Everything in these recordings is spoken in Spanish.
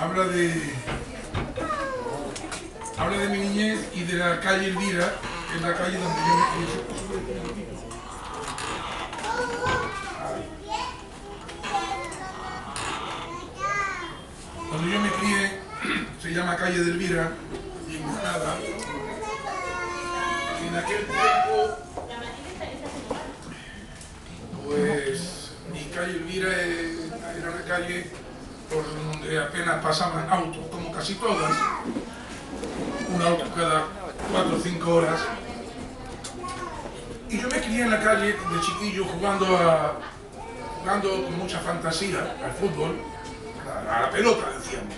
habla de habla de mi niñez y de la calle Elvira, que es la calle donde yo me crié. Donde yo me crié se llama calle de Elvira y en Granada. En aquel tiempo, pues calle Elvira eh, era una calle por donde apenas pasaban autos, como casi todas, un auto cada cuatro o cinco horas. Y yo me crié en la calle de chiquillo jugando a jugando con mucha fantasía al fútbol, a, la pelota decíamos.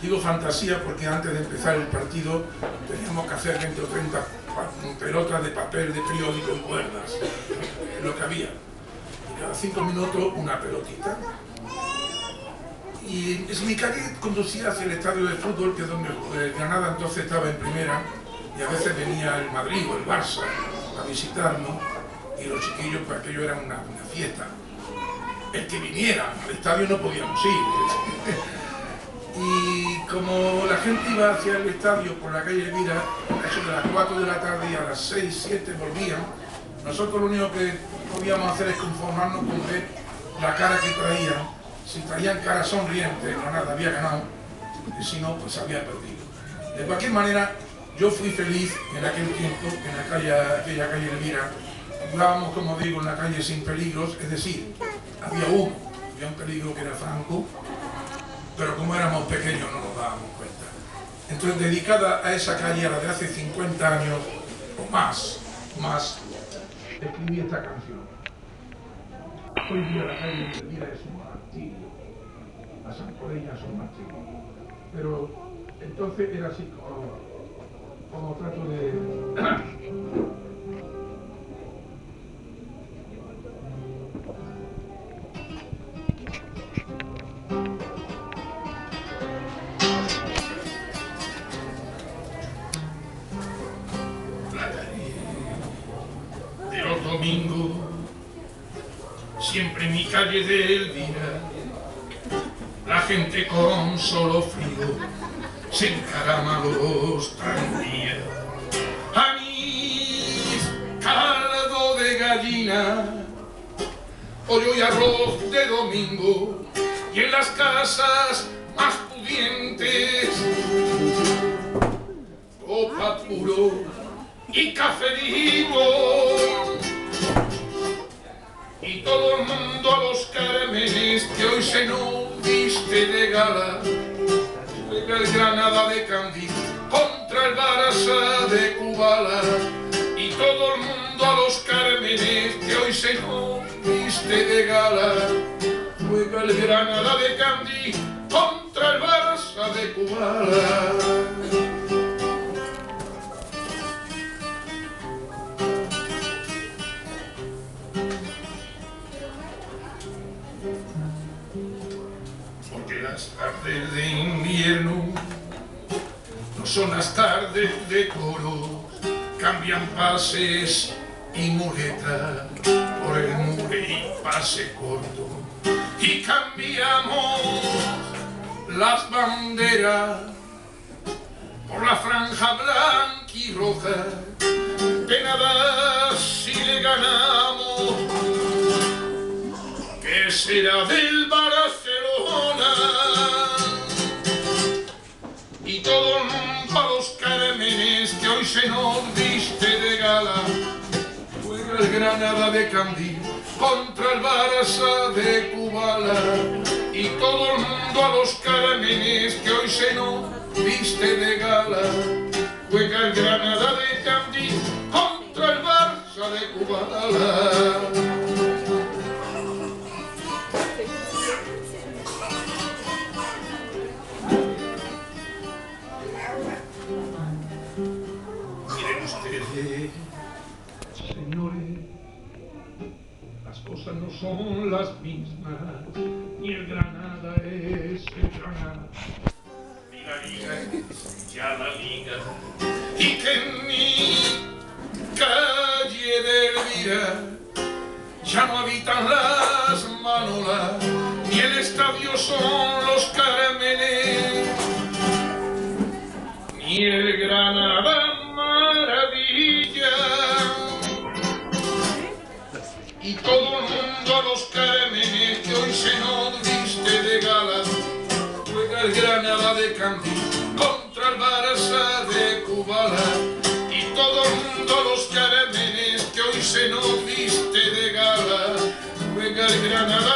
Digo fantasía porque antes de empezar el partido teníamos que hacer 20 o 30 pa- pelotas de papel, de periódico y cuerdas, es lo que había. Cada cinco minutos una pelotita. Y es mi calle conducía hacia el estadio de fútbol, que es donde eh, Granada entonces estaba en primera, y a veces venía el Madrid o el Barça a visitarnos, y los chiquillos, pues aquello era una, una fiesta. El que viniera al estadio no podíamos ir. Y como la gente iba hacia el estadio por la calle Elvira, a eso de las 4 de la tarde y a las 6, 7 volvían, nosotros lo único que podíamos hacer es conformarnos con ver la cara que traían. Si traían cara sonriente, Granada había ganado, y si no, pues había perdido. De cualquier manera, yo fui feliz en aquel tiempo, en aquella calle Elvira. Jugábamos, como digo, en la calle sin peligros, es decir, había uno, había un peligro que era Franco, pero como éramos pequeños no nos dábamos cuenta. Entonces, dedicada a esa calle, a la de hace 50 años o más, más, escribí esta canción. Hoy día la calle Elvira es un martirio, las ancoreñas son martirio. Pero entonces era así como trato de... domingos, siempre en mi calle de Elvira, la gente con solo frío se encarama los tranvías. Anís, caldo de gallina, pollo y arroz de domingo, y en las casas más pudientes copa puro y cafelito. Y se nos viste de gala. Juega el Granada de Candí contra el Barça de Cubala. Y todo el mundo a los cármenes que hoy se nos viste de gala. Juega el Granada de Candí contra el Barça de Cubala. Las tardes de invierno no son las tardes de toros, cambian pases y muletas por el mure y pase corto. Y cambiamos las banderas por la franja blanca y roja. De nada si le ganamos que será del los cármenes que hoy se nos viste de gala. Juega el Granada de Candí contra el Barça de Cubala y todo el mundo a los cármenes que hoy se nos viste de gala. Juega el Granada de Candí contra el Barça de Cubala las cosas no son las mismas, ni el Granada es el Granada. Y la liga, ya la liga, y que en mi calle de Elvira ya no habitan las manolas, ni el estadio son los carameles, ni el Granada. todo el mundo a los cármenes que hoy se nos viste de galas. Juega el Granada de Campi contra el Barça de Cubala. Y todo el mundo a los cármenes que hoy se nos viste de galas. Juega el Granada